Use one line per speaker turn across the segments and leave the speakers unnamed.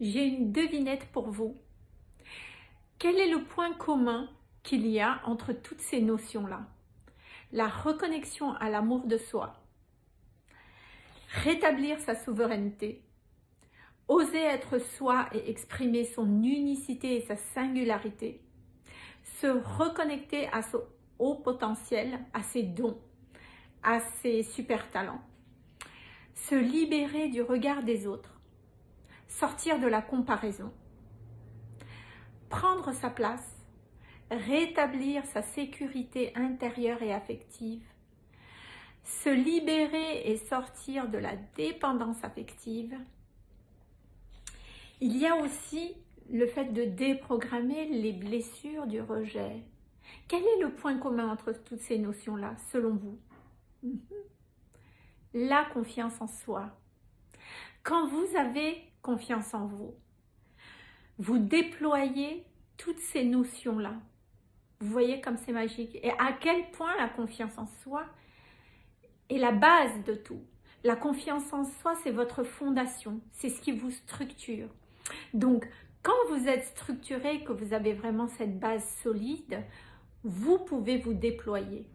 j'ai une devinette pour vous. Quel est le point commun qu'il y a entre toutes ces notions-là? La reconnexion à l'amour de soi, rétablir sa souveraineté, oser être soi et exprimer son unicité et sa singularité, se reconnecter à son haut potentiel, à ses dons, à ses super talents, se libérer du regard des autres, sortir de la comparaison, prendre sa place, rétablir sa sécurité intérieure et affective, se libérer et sortir de la dépendance affective. Il y a aussi le fait de déprogrammer les blessures du rejet. Quel est le point commun entre toutes ces notions-là, selon vous? Mhm. La confiance en soi. Quand vous avez confiance en vous, vous déployez toutes ces notions-là. Vous voyez comme c'est magique. Et à quel point la confiance en soi est la base de tout. La confiance en soi, c'est votre fondation. C'est ce qui vous structure. Donc, quand vous êtes structuré, que vous avez vraiment cette base solide, vous pouvez vous déployer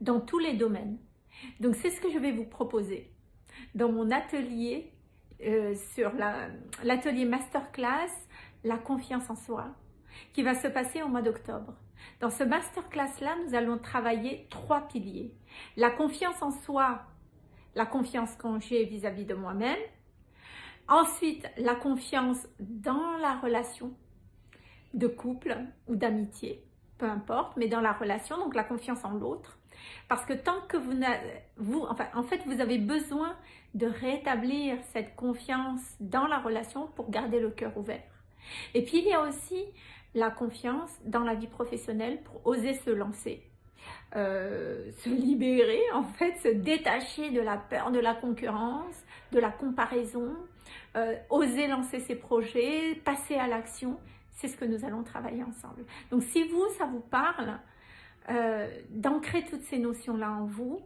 dans tous les domaines. Donc, c'est ce que je vais vous proposer dans mon atelier euh, sur l'atelier masterclass La confiance en soi qui va se passer au mois d'octobre. Dans ce masterclass-là, nous allons travailler trois piliers. La confiance en soi, la confiance qu'on j'ai vis-à-vis de moi-même. Ensuite, la confiance dans la relation de couple ou d'amitié, peu importe, mais dans la relation, donc la confiance en l'autre. Parce que tant que vous, vous en fait, vous avez besoin de rétablir cette confiance dans la relation pour garder le cœur ouvert. Et puis, il y a aussi la confiance dans la vie professionnelle pour oser se lancer. Euh, se libérer, en fait, se détacher de la peur de la concurrence, de la comparaison, euh, oser lancer ses projets, passer à l'action. C'est ce que nous allons travailler ensemble. Donc, si vous, ça vous parle, euh, d'ancrer toutes ces notions-là en vous,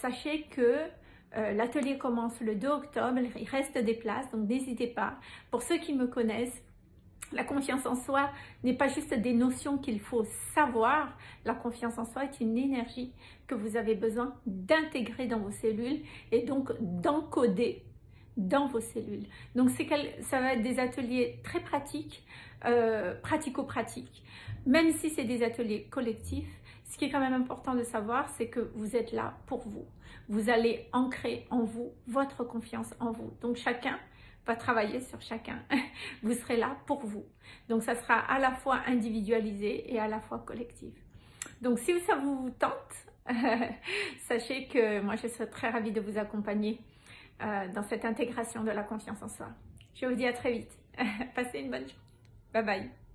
sachez que l'atelier commence le 2 octobre, il reste des places, donc n'hésitez pas. Pour ceux qui me connaissent, la confiance en soi n'est pas juste des notions qu'il faut savoir. La confiance en soi est une énergie que vous avez besoin d'intégrer dans vos cellules et donc d'encoder dans vos cellules. Donc ça va être des ateliers très pratiques, euh, pratico-pratiques. Même si c'est des ateliers collectifs, ce qui est quand même important de savoir, c'est que vous êtes là pour vous. Vous allez ancrer en vous votre confiance en vous. Donc chacun travailler sur chacun. vous serez là pour vous. Donc ça sera à la fois individualisé et à la fois collectif. Donc si ça vous tente, sachez que moi je serai très ravie de vous accompagner euh, dans cette intégration de la confiance en soi. Je vous dis à très vite. Passez une bonne journée. Bye bye.